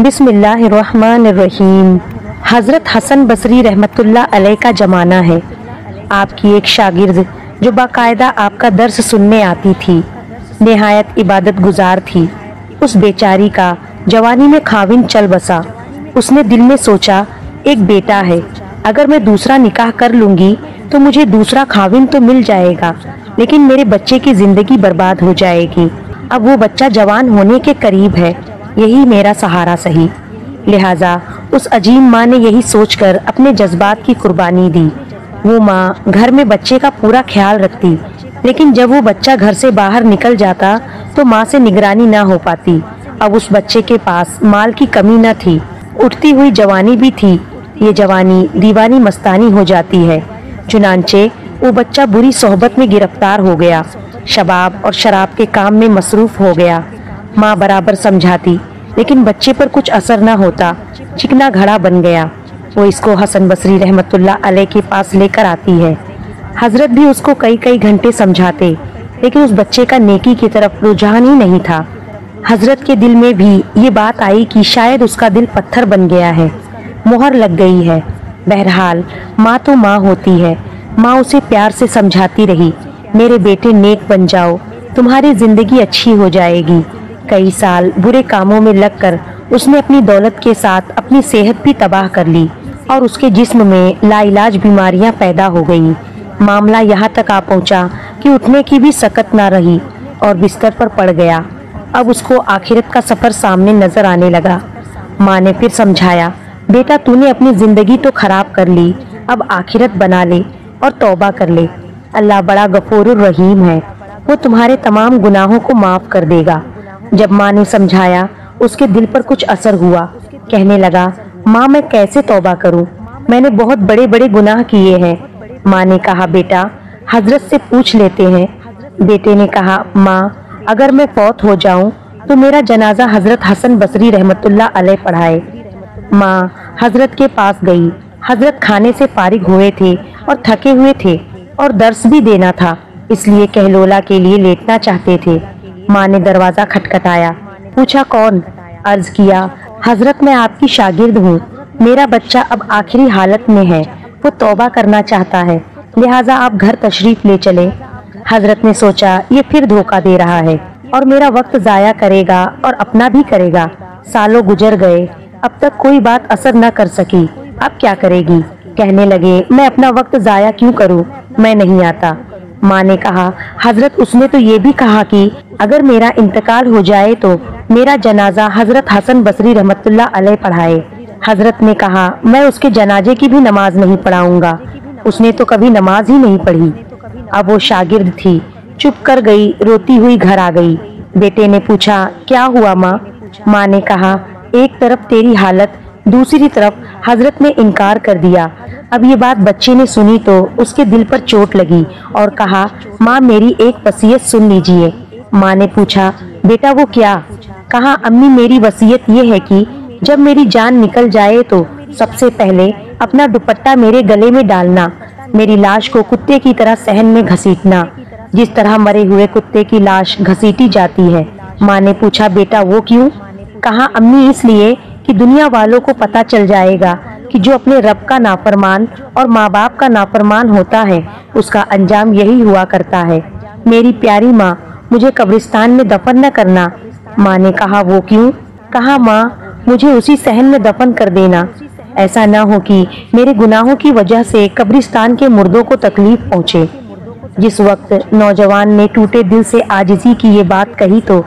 बिस्मिल्लाहिर्रहमानिर्रहीम। हज़रत हसन बसरी रहमतुल्लाह अलैह का ज़माना है। आपकी एक शागिर्द, जो बाकायदा आपका दर्स सुनने आती थी, नहायत इबादत गुजार थी। उस बेचारी का जवानी में खाविन चल बसा। उसने दिल में सोचा, एक बेटा है, अगर मैं दूसरा निकाह कर लूँगी तो मुझे दूसरा खाविन तो मिल जाएगा, लेकिन मेरे बच्चे की ज़िंदगी बर्बाद हो जाएगी। अब वो बच्चा जवान होने के करीब है। यही मेरा सहारा सही। लिहाजा उस अजीम माँ ने यही सोचकर अपने जज्बात की कुर्बानी दी। वो माँ घर में बच्चे का पूरा ख्याल रखती, लेकिन जब वो बच्चा घर से बाहर निकल जाता तो माँ से निगरानी ना हो पाती। अब उस बच्चे के पास माल की कमी न थी। उठती हुई जवानी भी थी। ये जवानी दीवानी मस्तानी हो जाती है। चुनानचे वो बच्चा बुरी सोहबत में गिरफ़्तार हो गया। शबाब और शराब के काम में मसरूफ हो गया। माँ बराबर समझाती लेकिन बच्चे पर कुछ असर न होता। चिकना घड़ा बन गया। वो इसको हसन बसरी रहमतुल्लाह अलैह के पास लेकर आती है। हज़रत भी उसको कई कई घंटे समझाते, लेकिन उस बच्चे का नेकी की तरफ़ रुझान ही नहीं था। हज़रत के दिल में भी ये बात आई कि शायद उसका दिल पत्थर बन गया है। मोहर लग गई है। बहरहाल, माँ तो माँ होती है। माँ उसे प्यार से समझाती रही, मेरे बेटे नेक बन जाओ, तुम्हारी ज़िंदगी अच्छी हो जाएगी। कई साल बुरे कामों में लगकर उसने अपनी दौलत के साथ अपनी सेहत भी तबाह कर ली और उसके जिस्म में लाइलाज बीमारियाँ पैदा हो गई। मामला यहाँ तक आ पहुँचा कि उठने की भी सकत ना रही और बिस्तर पर पड़ गया। अब उसको आखिरत का सफ़र सामने नज़र आने लगा। माँ ने फिर समझाया, बेटा, तूने अपनी ज़िंदगी तो खराब कर ली, अब आखिरत बना ले और तौबा कर ले। अल्लाह बड़ा गफूर रहीम है। वो तुम्हारे तमाम गुनाहों को माफ़ कर देगा। जब माँ ने समझाया, उसके दिल पर कुछ असर हुआ। कहने लगा, माँ, मैं कैसे तौबा करूँ? मैंने बहुत बड़े बड़े गुनाह किए हैं। माँ ने कहा, बेटा, हज़रत से पूछ लेते हैं। बेटे ने कहा, माँ, अगर मैं फौत हो जाऊँ तो मेरा जनाजा हज़रत हसन बसरी रहमतुल्लाह अलैह पढ़ाए। माँ हज़रत के पास गई। हज़रत खाने से फारिग हुए थे और थके हुए थे और दर्स भी देना था, इसलिए कहलोला के लिए लेटना चाहते थे। माँ ने दरवाज़ा खटखटाया। पूछा, कौन? अर्ज़ किया, हज़रत, मैं आपकी शागिर्द हूँ। मेरा बच्चा अब आखिरी हालत में है। वो तौबा करना चाहता है। लिहाजा आप घर तशरीफ़ ले चले। हज़रत ने सोचा, ये फिर धोखा दे रहा है और मेरा वक्त जाया करेगा और अपना भी करेगा। सालों गुजर गए, अब तक कोई बात असर न कर सकी। अब क्या करेगी? कहने लगे, मैं अपना वक्त जाया क्यों करूँ? मैं नहीं आता। माँ ने कहा, हज़रत, उसने तो ये भी कहा कि अगर मेरा इंतकाल हो जाए तो मेरा जनाजा हज़रत हसन बसरी रहमतुल्लाह अलैह पढ़ाए। हज़रत ने कहा, मैं उसके जनाजे की भी नमाज़ नहीं पढ़ाऊँगा। उसने तो कभी नमाज़ ही नहीं पढ़ी। अब वो शागिर्द थी। चुप कर गई, रोती हुई घर आ गई। बेटे ने पूछा, क्या हुआ माँ? माँ ने कहा, एक तरफ़ तेरी हालत दूसरी तरफ़ हज़रत ने इनकार कर दिया। अब ये बात बच्चे ने सुनी तो उसके दिल पर चोट लगी और कहा, माँ, मेरी एक वसीयत सुन लीजिए। माँ ने पूछा, बेटा, वो क्या? कहा, अम्मी, मेरी वसीयत ये है कि जब मेरी जान निकल जाए तो सबसे पहले अपना दुपट्टा मेरे गले में डालना, मेरी लाश को कुत्ते की तरह सहन में घसीटना, जिस तरह मरे हुए कुत्ते की लाश घसीटी जाती है। माँ ने पूछा, बेटा, वो क्यों? कहा, अम्मी, इसलिए कि दुनिया वालों को पता चल जाएगा कि जो अपने रब का नाफरमान और माँ बाप का नाफरमान होता है, उसका अंजाम यही हुआ करता है। मेरी प्यारी माँ, मुझे कब्रिस्तान में दफन न करना। माँ ने कहा, वो क्यों? कहा, माँ, मुझे उसी सहन में दफन कर देना। ऐसा न हो कि मेरे गुनाहों की वजह से कब्रिस्तान के मुर्दों को तकलीफ़ पहुँचे। जिस वक्त नौजवान ने टूटे दिल से आजिजी की ये बात कही तो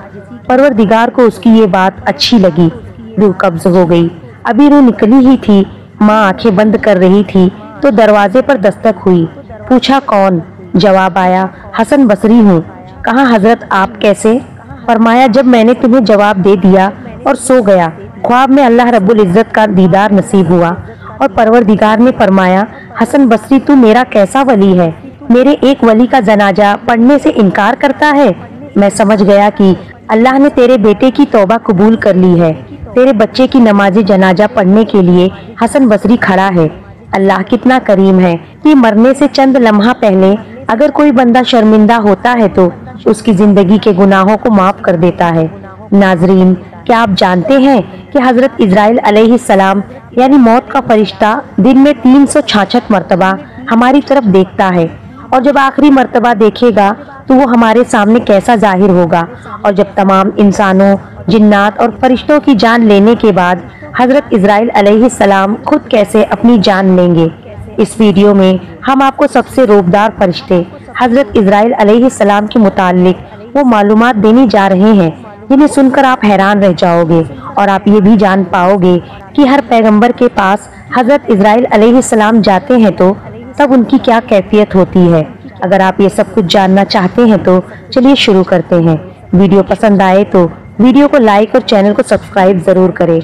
परवरदिगार को उसकी ये बात अच्छी लगी। रूह कब्ज हो गई। अभी रूह निकली ही थी। माँ आँखें बंद कर रही थी तो दरवाजे पर दस्तक हुई। पूछा, कौन? जवाब आया, हसन बसरी हूँ। कहा हज़रत, आप कैसे? फरमाया, जब मैंने तुम्हें जवाब दे दिया और सो गया, ख्वाब में अल्लाह रब्बुल इज़्ज़त का दीदार नसीब हुआ और परवरदिगार ने फरमाया, हसन बसरी, तू मेरा कैसा वली है? मेरे एक वली का जनाजा पढ़ने से इनकार करता है? मैं समझ गया कि अल्लाह ने तेरे बेटे की तौबा कबूल कर ली है। तेरे बच्चे की नमाज़ जनाजा पढ़ने के लिए हसन बसरी खड़ा है। अल्लाह कितना करीम है कि मरने से चंद लम्हा पहले अगर कोई बंदा शर्मिंदा होता है तो उसकी ज़िंदगी के गुनाहों को माफ़ कर देता है। नाजरीन, क्या आप जानते हैं कि हज़रत इसराइल सलाम, यानी मौत का फरिश्ता, दिन में तीन सौ छाछठ मरतबा हमारी तरफ़ देखता है? और जब आखिरी मरतबा देखेगा तो वो हमारे सामने कैसा ज़ाहिर होगा? और जब तमाम इंसानों, जिन्नात और फरिश्तों की जान लेने के बाद हज़रत इज़राइल सलाम खुद कैसे अपनी जान लेंगे? इस वीडियो में हम आपको सबसे रोबदार फरिश्ते, हज़रत इसराइल सलाम के मुतालिक वो मालूम देने जा रहे हैं, जिन्हें सुनकर आप हैरान रह जाओगे। और आप ये भी जान पाओगे कि हर पैगंबर के पास हज़रत इसराइल सलाम जाते हैं तो तब उनकी क्या कैफियत होती है। अगर आप ये सब कुछ जानना चाहते हैं तो चलिए शुरू करते हैं। वीडियो पसंद आए तो वीडियो को लाइक और चैनल को सब्सक्राइब ज़रूर करें।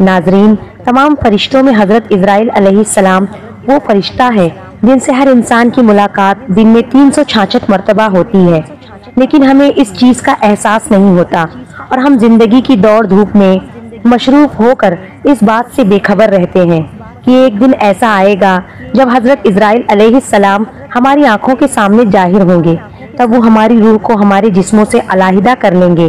नाजरीन, तमाम फरिश्तों में हज़रत इज़राइल सलाम वो फरिश्ता है जिनसे हर इंसान की मुलाकात दिन में तीन सौ छाछठ मरतबा होती है। लेकिन हमें इस चीज़ का एहसास नहीं होता और हम ज़िंदगी की दौड़ धूप में मशरूफ होकर इस बात से बेखबर रहते हैं। कि एक दिन ऐसा आएगा जब हज़रत इसराइल सलाम हमारी आँखों के सामने ज़ाहिर होंगे, तब वो हमारी रूह को हमारे जिस्मों से अलाहिदा कर लेंगे।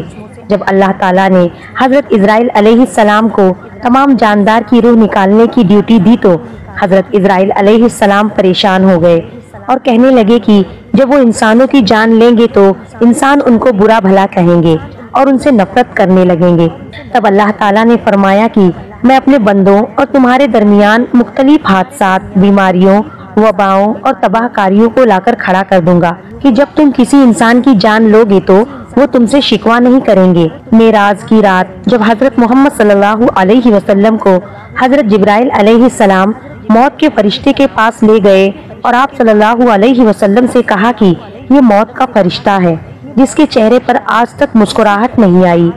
जब अल्लाह ताला ने हज़रत इज़राइल सलाम को तमाम जानदार की रूह निकालने की ड्यूटी दी तो हज़रत इसराइल सलाम परेशान हो गए और कहने लगे कि जब वो इंसानों की जान लेंगे तो इंसान उनको बुरा भला कहेंगे और उनसे नफरत करने लगेंगे। तब अल्लाह ताला ने फरमाया कि मैं अपने बंदों और तुम्हारे दरमियान मुख्तलिफ़ हादसा बीमारियों, वबाओं और तबाहकारियों को लाकर खड़ा कर दूँगा कि जब तुम किसी इंसान की जान लोगे तो वो तुमसे शिकवा नहीं करेंगे। मेराज की रात जब हज़रत मोहम्मद सल्लल्लाहु अलैहि वसल्लम को हज़रत जिब्राइल सलाम मौत के फरिश्ते के पास ले गए और आप सल्लल्लाहु अलैहि वसल्लम से कहा कि ये मौत का फरिश्ता है, जिसके चेहरे पर आज तक मुस्कुराहट नहीं आई।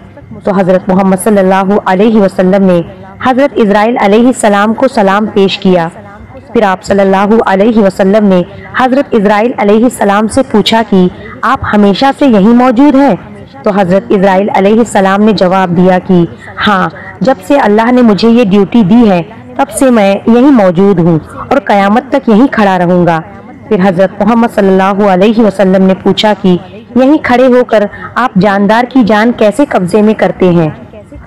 तो हज़रत मोहम्मद सल्लल्लाहु अलैहि वसल्लम ने हज़रत इज़राइल सलाम को सलाम पेश किया। फिर आप सल्लल्लाहु अलैहि वसल्लम ने हज़रत इसराइल सलाम से पूछा कि, आप हमेशा से यही मौजूद हैं? तो हज़रत इज़राइल सलाम ने जवाब दिया कि हाँ जब से अल्लाह ने मुझे ये ड्यूटी दी है, तब से मैं यही मौजूद हूँ और क़यामत तक यही खड़ा रहूँगा। फिर हज़रत मोहम्मद सल्लल्लाहु अलैहि वसल्लम ने पूछा कि, यहीं खड़े होकर आप जानदार की जान कैसे कब्जे में करते हैं?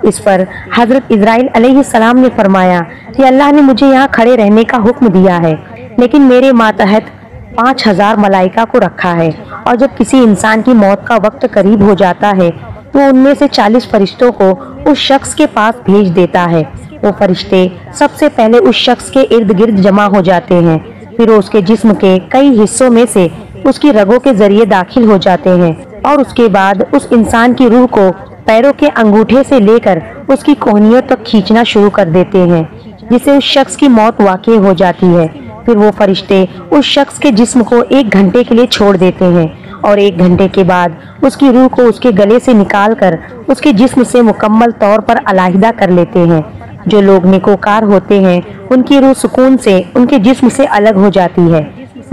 इस पर हज़रत इज़राइल सलाम ने फरमाया कि अल्लाह ने मुझे यहाँ खड़े रहने का हुक्म दिया है, लेकिन मेरे मातहत पाँच हज़ार मलाइका को रखा है और जब किसी इंसान की मौत का वक्त करीब हो जाता है तो उनमें से चालीस फरिश्तों को उस शख्स के पास भेज देता है। वो फरिश्ते सबसे पहले उस शख्स के इर्द गिर्द जमा हो जाते हैं, फिर उसके जिस्म के कई हिस्सों में से उसकी रगों के ज़रिए दाखिल हो जाते हैं और उसके बाद उस इंसान की रूह को पैरों के अंगूठे से लेकर उसकी कोहनियों तक तो खींचना शुरू कर देते हैं, जिससे उस शख्स की मौत वाकई हो जाती है। फिर वो फरिश्ते उस शख्स के जिस्म को एक घंटे के लिए छोड़ देते हैं और एक घंटे के बाद उसकी रूह को उसके गले से निकाल कर उसके जिस्म से मुकम्मल तौर पर अलाहिदा कर लेते हैं। जो लोग निकोकार होते हैं, उनकी रूह सुकून से उनके जिस्म से अलग हो जाती है।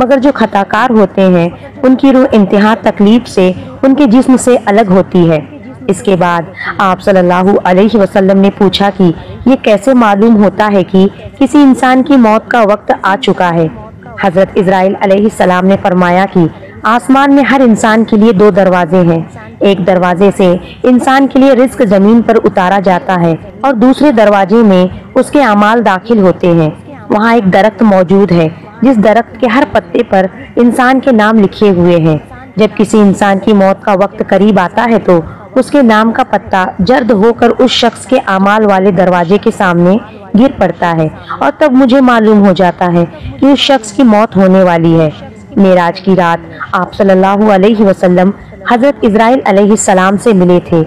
मगर जो खताकार होते हैं, उनकी रूह इंतहा तकलीफ़ से उनके जिस्म से अलग होती है। इसके बाद आप सल्लल्लाहु अलैहि वसल्लम ने पूछा कि ये कैसे मालूम होता है कि किसी इंसान की मौत का वक्त आ चुका है? हज़रत इज़राइल सलाम ने फरमाया कि आसमान में हर इंसान के लिए दो दरवाजे हैं। एक दरवाजे से इंसान के लिए रिस्क ज़मीन पर उतारा जाता है और दूसरे दरवाजे में उसके अमाल दाखिल होते हैं। वहाँ एक दरख्त मौजूद है, जिस दरख्त के हर पत्ते पर इंसान के नाम लिखे हुए हैं। जब किसी इंसान की मौत का वक्त करीब आता है तो उसके नाम का पत्ता जर्द होकर उस शख्स के अमाल वाले दरवाजे के सामने गिर पड़ता है और तब मुझे मालूम हो जाता है कि उस शख्स की मौत होने वाली है। मेराज की रात आप सल्लल्लाहु अलैहि वसल्लम हज़रत इज़राइल सलाम से मिले थे,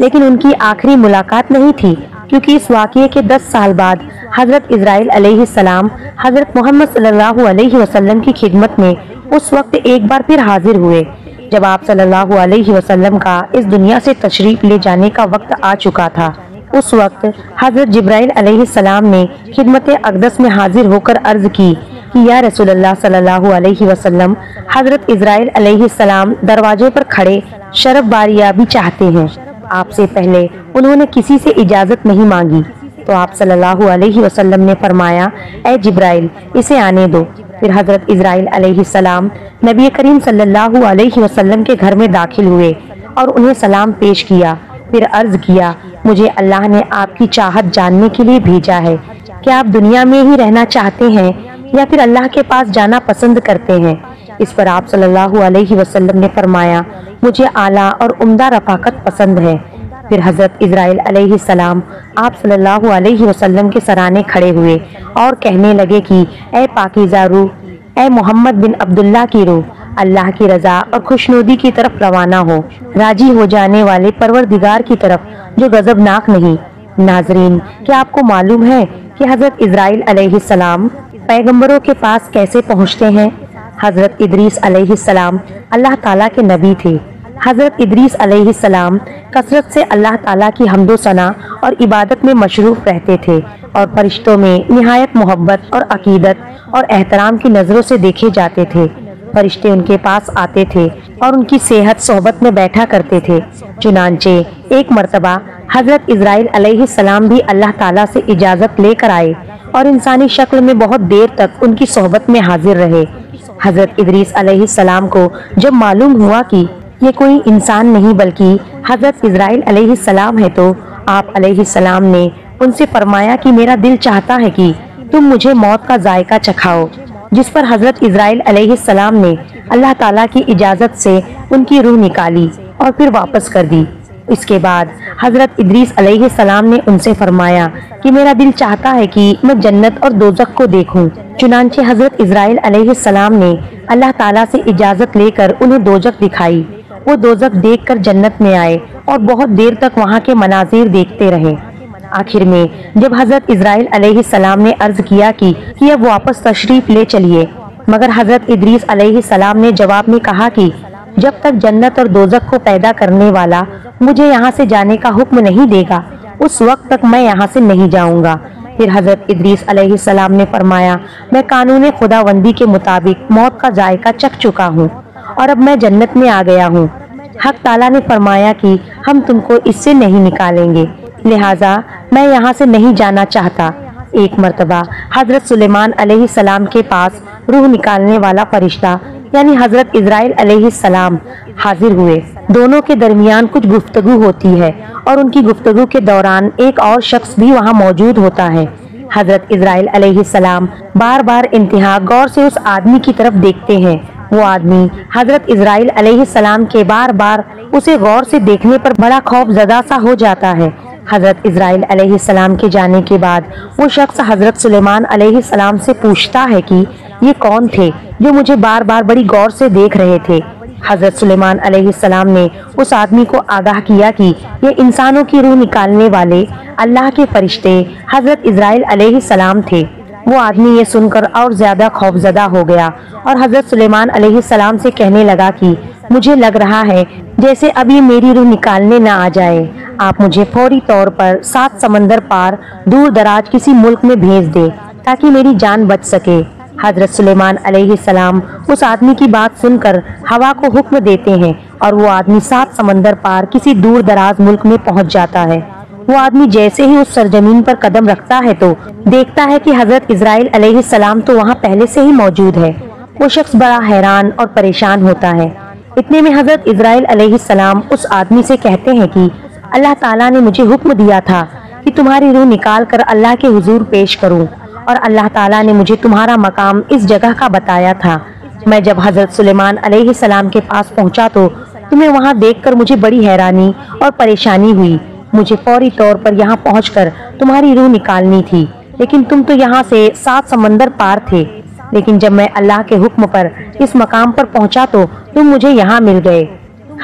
लेकिन उनकी आखिरी मुलाकात नहीं थी, क्योंकि इस वाक़े के 10 साल बाद हज़रत इज़राइल सलाम हज़रत मोहम्मद सल्लल्लाहु अलैहि वसल्लम की खिदमत में उस वक्त एक बार फिर हाजिर हुए। जब आप सल्लल्लाहु अलैहि वसल्लम का इस दुनिया से तशरीफ़ ले जाने का वक्त आ चुका था, उस वक्त हज़रत जब्राइल सलाम ने खिदमत अकदस में हाजिर होकर अर्ज़ की कि, या रसूलुल्लाह सल्लल्लाहु अलैहि वसल्लम, हज़रत इज़राइल सलाम दरवाजे पर खड़े शरफ बारिया भी चाहते हैं। आपसे पहले उन्होंने किसी से इजाज़त नहीं मांगी। तो आप सल्लल्लाहु अलैहि वसल्लम ने फरमाया, ए जिब्राइल, इसे आने दो। फिर हज़रत इसराइल सलाम नबी करीम सल्लल्लाहु अलैहि वसल्लम के घर में दाखिल हुए और उन्हें सलाम पेश किया, फिर अर्ज़ किया, मुझे अल्लाह ने आपकी चाहत जानने के लिए भेजा है। क्या आप दुनिया में ही रहना चाहते हैं या फिर अल्लाह के पास जाना पसंद करते हैं? इस पर आप सल्लल्लाहु अलैहि वसल्लम ने फरमाया, मुझे आला और उम्दा रफाकत पसंद है। फिर हज़रत इसराइल सलाम आप सल्लल्लाहु अलैहि वसल्लम के सराने खड़े हुए और कहने लगे कि, ए पाकिज़ा रूह, ए मोहम्मद बिन अब्दुल्ला की रूह, अल्लाह की रजा और खुशनुदी की तरफ़ रवाना हो, राज़ी हो जाने वाले परवरदिगार की तरफ़, जो गजबनाक नहीं। नाजरीन, क्या आपको मालूम है कि हज़रत इसराइल अलैहिस्सलाम पैगम्बरों के पास कैसे पहुँचते हैं? हज़रत इदरीस अलैहिस्सलाम अल्लाह ताला के नबी थे। हज़रत इदरीस अलैहिस्सलाम कसरत से अल्लाह ताला की हमदो सना और इबादत में मशरूफ रहते थे और फरिश्तों में नहायत मोहब्बत और अकीदत और एहतराम की नज़रों से देखे जाते थे। फरिश्ते उनके पास आते थे और उनकी सेहत सोहबत में बैठा करते थे। चुनानचे एक मरतबा हज़रत इसराइल सलाम भी अल्लाह ताला से इजाज़त लेकर आए और इंसानी शक्ल में बहुत देर तक उनकी सोहबत में हाजिर रहे। हज़रत इदरीस सलाम को जब मालूम हुआ कि ये कोई इंसान नहीं, बल्कि हज़रत इसराइल सलाम है तो आप सलाम ने उनसे फरमाया कि मेरा दिल चाहता है कि तुम मुझे मौत का जायका चखाओ, जिस पर हज़रत इसराइल सलाम ने अल्लाह ताला की इजाज़त से उनकी रूह निकाली और फिर वापस कर दी इसके बाद हज़रत इदरीस ने उनसे फरमाया कि मेरा दिल चाहता है कि मैं जन्नत और दोजक को देखूँ। चुनानचे हज़रत इसराइल सलाम ने अल्लाह ताला से इजाज़त लेकर उन्हें दोजक दिखाई वो दोजक देखकर जन्नत में आए और बहुत देर तक वहाँ के मनाजिर देखते रहे। आखिर में जब हज़रत इसराइल सलाम ने अर्ज़ किया कि, कि अब वापस तशरीफ़ ले चलिए मगर हज़रत इदरीस सलाम ने जवाब में कहा कि जब तक जन्नत और दोजक को पैदा करने वाला मुझे यहाँ से जाने का हुक्म नहीं देगा उस वक्त तक मैं यहाँ से नहीं जाऊँगा। फिर हज़रत इदरीस सलाम ने फरमाया मैं कानून खुदाबंदी के मुताबिक मौत का जायका चख चुका हूँ। और अब मैं जन्नत में आ गया हूँ। हक ताला ने फरमाया कि हम तुमको इससे नहीं निकालेंगे। लिहाजा मैं यहाँ से नहीं जाना चाहता। एक मरतबा, हज़रत सुलेमान सलाम के पास रूह निकालने वाला फरिश्ता, यानी हज़रत इसराइल सलाम, हाजिर हुए। दोनों के दरमियान कुछ गुफ्तगु होती है और उनकी गुफ्तगु के दौरान एक और शख्स भी वहाँ मौजूद होता है। हज़रत इसराइल सलाम बार बार इंतहा गौर से उस आदमी की तरफ़ देखते हैं। वो आदमी हज़रत इसराइल सलाम के बार बार उसे गौर से देखने पर बड़ा खौफ जदा सा हो जाता है। हज़रत इसराइल सलाम के जाने के बाद वो शख्स हज़रत सुलेमान सलाम से पूछता है कि ये कौन थे जो मुझे बार बार बड़ी गौर से देख रहे थे? हज़रत सुलेमान सलाम ने उस आदमी को आगाह किया कि ये इंसानों की रूह निकालने वाले अल्लाह के फरिश्ते हज़रत इसराइल सलाम थे। वो आदमी ये सुनकर और ज़्यादा खौफजदा हो गया और हज़रत सुलेमान सलाम से कहने लगा कि, मुझे लग रहा है जैसे अभी मेरी रूह निकालने न आ जाए। आप मुझे फौरी तौर पर सात समंदर पार दूर दराज किसी मुल्क में भेज दे ताकि मेरी जान बच सके। हज़रत सुलेमान सलाम उस आदमी की बात सुनकर हवा को हुक्म देते हैं और वो आदमी सात समंदर पार किसी दूर दराज मुल्क में पहुँच जाता है। वो आदमी जैसे ही उस सरजमीन पर कदम रखता है तो देखता है कि हज़रत इसराइल सलाम तो वहाँ पहले से ही मौजूद है। वो शख्स बड़ा हैरान और परेशान होता है। इतने में हज़रत इसराइल सलाम उस आदमी से कहते हैं कि अल्लाह ताला ने मुझे हुक्म दिया था कि तुम्हारी रूह निकाल कर अल्लाह के हुजूर पेश करूँ और अल्लाह ताला ने मुझे तुम्हारा मकाम इस जगह का बताया था। मैं जब हज़रत सुलेमान सलाम के पास पहुँचा तो तुम्हें वहाँ देखकर मुझे बड़ी हैरानी और परेशानी हुई। मुझे फौरी तौर पर यहाँ पहुंचकर तुम्हारी रूह निकालनी थी। लेकिन तुम तो यहाँ से सात समंदर पार थे। लेकिन जब मैं अल्लाह के हुक्म पर इस मकाम पर पहुँचा तो तुम मुझे यहाँ मिल गए।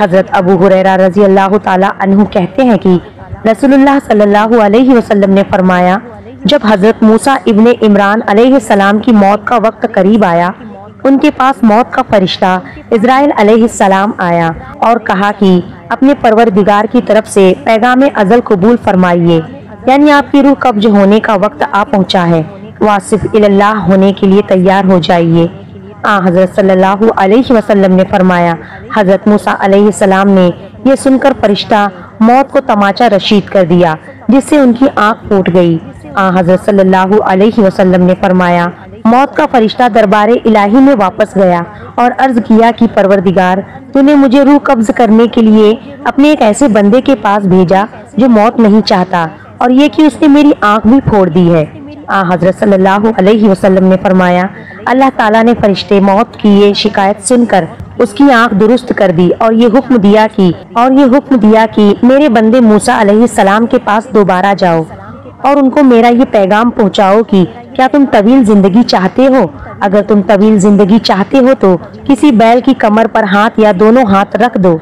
हज़रत अबू हुरैरा रज़ी अल्लाह तला कहते हैं कि रसूलुल्लाह सल्लल्लाहु अलैहि वसल्लम ने फरमाया, जब हज़रत मूसा इब्ने इमरान सलाम की मौत का वक्त करीब आया उनके पास मौत का फरिश्ता इसराइल सलाम आया और कहा कि, अपने परवरदिगार की तरफ़ से पैगाम अजल कबूल फरमाइए। यानी आपकी रूह कब्ज होने का वक्त आ पहुँचा है। वासिफ इल्लाह होने के लिए तैयार हो जाइए। आ हज़रत सल्लल्लाहु अलैहि वसल्लम ने फरमाया, हज़रत मूसा सलाम ने यह सुनकर फरिश्ता मौत को तमाचा रशीद कर दिया, जिससे उनकी आँख फूट गई। हज़रत सल्लल्लाहु अलैहि वसल्लम ने फरमाया, मौत का फरिश्ता दरबार इलाही में वापस गया और अर्ज़ किया कि, परवरदिगार, तूने मुझे रूह कब्ज करने के लिए अपने एक ऐसे बंदे के पास भेजा जो मौत नहीं चाहता और ये कि उसने मेरी आँख भी फोड़ दी है। आ, हज़रत सल्लल्लाहु अलैहि वसल्लम ने फरमाया, अल्लाह ताला ने फरिश्ते मौत की ये शिकायत सुनकर उसकी आँख दुरुस्त कर दी और ये हुक्म दिया कि, और ये हुक्म दिया कि मेरे बंदे मूसा अलैहि सलाम के पास दोबारा जाओ। और उनको मेरा ये पैगाम पहुंचाओ कि क्या तुम तवील ज़िंदगी चाहते हो? अगर तुम तवील ज़िंदगी चाहते हो तो किसी बैल की कमर पर हाथ या दोनों हाथ रख दो।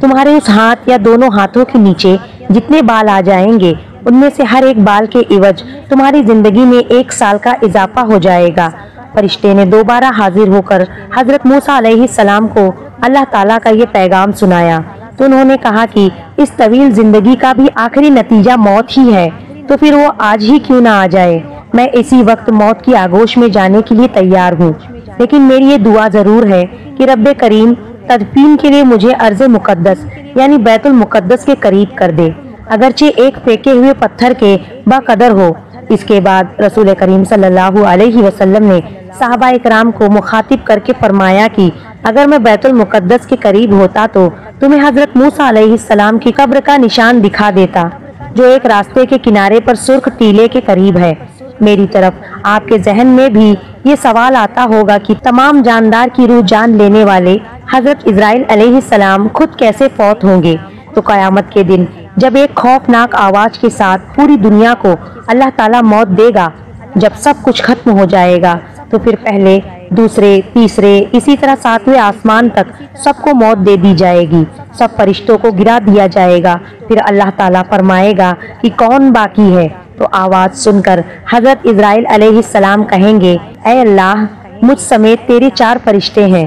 तुम्हारे उस हाथ या दोनों हाथों के नीचे जितने बाल आ जाएँगे, उनमें से हर एक बाल के इवज तुम्हारी ज़िंदगी में एक साल का इजाफा हो जाएगा। फरिश्ते ने दोबारा हाजिर होकर हज़रत मूसा सलाम को अल्लाह ताला का ये पैगाम सुनाया। तो उन्होंने कहा कि इस तवील ज़िंदगी का भी आखिरी नतीजा मौत ही है। तो फिर वो आज ही क्यों ना आ जाए? मैं इसी वक्त मौत की आगोश में जाने के लिए तैयार हूँ। लेकिन मेरी ये दुआ ज़रूर है कि रब करीम तदफीन के लिए मुझे अर्ज़ मुकद्दस, यानी बैतुल मुकद्दस के करीब कर दे। अगरचे एक फेंके हुए पत्थर के बाकदर हो। इसके बाद रसूल करीम सल्लल्लाहु अलैहि वसल्लम ने साहबा इकराम को मुखातिब करके फरमाया कि, अगर मैं बैतुल मुकद्दस के करीब होता तो तुम्हें हज़रत मूसा सलाम की कब्र का निशान दिखा देता। जो एक रास्ते के किनारे पर सुर्ख टीले के करीब है। मेरी तरफ़ आपके जहन में भी ये सवाल आता होगा कि तमाम जानदार की रूह जान लेने वाले हज़रत इसराइल सलाम खुद कैसे फौत होंगे? तो कयामत के दिन जब एक खौफनाक आवाज़ के साथ पूरी दुनिया को अल्लाह ताला मौत देगा, जब सब कुछ खत्म हो जाएगा तो फिर पहले दूसरे, तीसरे, इसी तरह सातवें आसमान तक सबको मौत दे दी जाएगी। सब फरिश्तों को गिरा दिया जाएगा। फिर अल्लाह ताला फरमाएगा कि कौन बाकी है? तो आवाज़ सुनकर हज़रत इसराइल सलाम कहेंगे अय अल्लाह, मुझ समेत तेरे चार फरिश्ते हैं।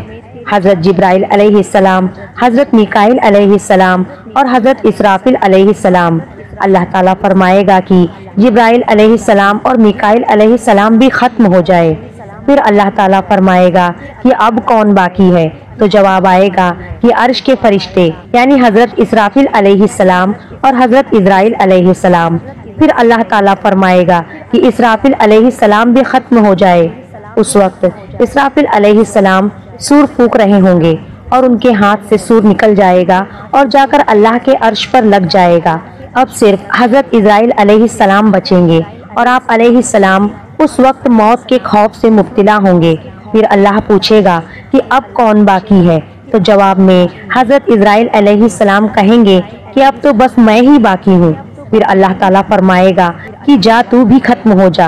हज़रत जिब्राइल सलाम, हज़रत मिकाइल सलाम और हज़रत इसराफिल सलाम। अल्लाह ताला फरमाएगा कि जिब्राइल सलाम और मिकाइल सलाम भी खत्म हो जाए। फिर अल्लाह ताला फरमाएगा कि अब कौन बाकी है? तो जवाब आएगा कि अर्श के फरिश्ते, यानी हज़रत इसराफिल सलाम और हज़रत इसराइल सलाम। फिर अल्लाह ताला फरमाएगा कि इसराफिल सलाम भी खत्म हो जाए। उस वक्त इसराफिल सलाम सूर फूक रहे होंगे और उनके हाथ से सूर निकल जाएगा और जाकर अल्लाह के अर्श पर लग जाएगा। अब सिर्फ़ हज़रत इसराइल सलाम बचेंगे और आप सलाम उस वक्त मौत के खौफ से मुब्तला होंगे। फिर अल्लाह पूछेगा कि अब कौन बाकी है? तो जवाब में, हज़रत इसराइल सलाम कहेंगे कि अब तो बस मैं ही बाकी हूँ। फिर अल्लाह ताला फरमाएगा कि जा, तू भी खत्म हो जा।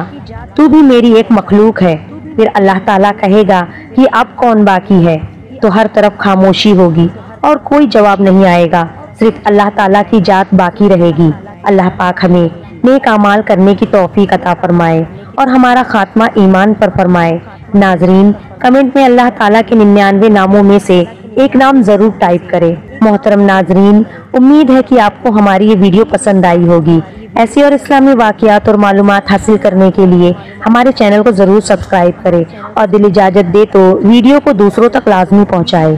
तू भी मेरी एक मखलूक है। फिर अल्लाह ताला कहेगा कि अब कौन बाकी है? तो हर तरफ़ खामोशी होगी और कोई जवाब नहीं आएगा। सिर्फ़ अल्लाह ताला की जात बाकी रहेगी। अल्लाह पाक हमें नेक अमाल करने की तौफीक अता फरमाए। और हमारा खात्मा ईमान पर फरमाए। नाजरीन, कमेंट में अल्लाह ताला के निन्यानवे नामों में से एक नाम ज़रूर टाइप करें। मोहतरम नाजरीन, उम्मीद है कि आपको हमारी ये वीडियो पसंद आई होगी। ऐसी और इस्लामी वाकयात और मालूम हासिल करने के लिए हमारे चैनल को ज़रूर सब्सक्राइब करें और दिल इजाज़त दे तो वीडियो को दूसरों तक लाजमी पहुँचाए।